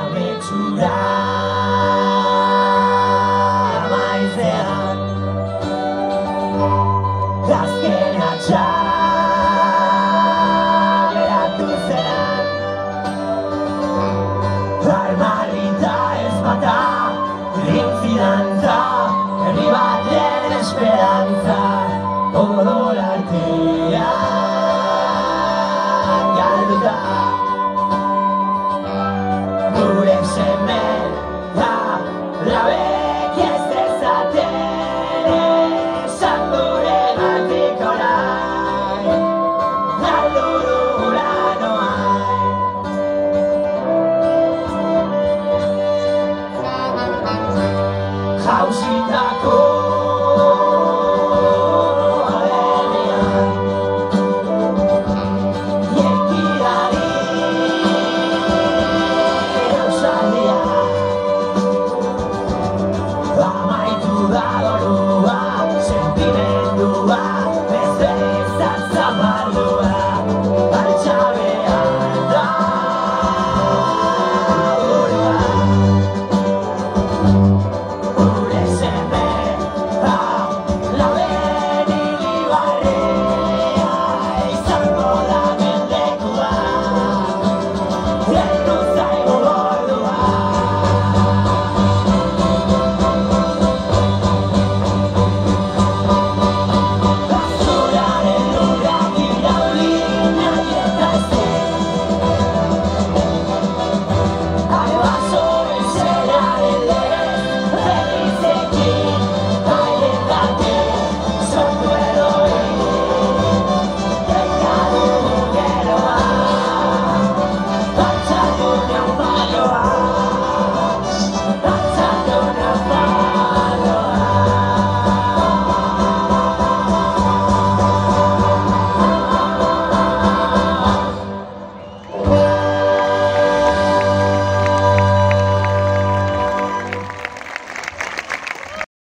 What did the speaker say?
dame tu lado. Budem se